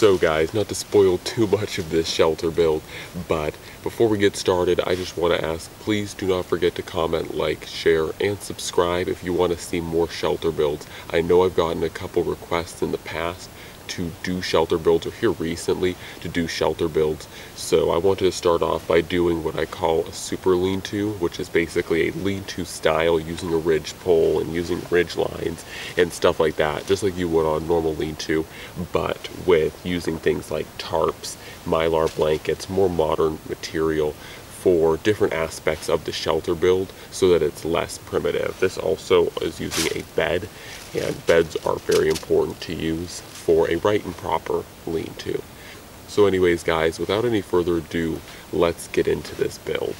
So guys, not to spoil too much of this shelter build, but before we get started, I just want to ask, please do not forget to comment, like, share, and subscribe if you want to see more shelter builds. I know I've gotten a couple requests in the past to do shelter builds or here recently to do shelter builds. So I wanted to start off by doing what I call a super lean-to, which is basically a lean-to style using a ridge pole and using ridge lines and stuff like that, just like you would on normal lean-to, but with using things like tarps, mylar blankets, more modern material for different aspects of the shelter build so that it's less primitive. This also is using a bed and beds are very important to use for a right and proper lean-to. So anyways guys, without any further ado, let's get into this build.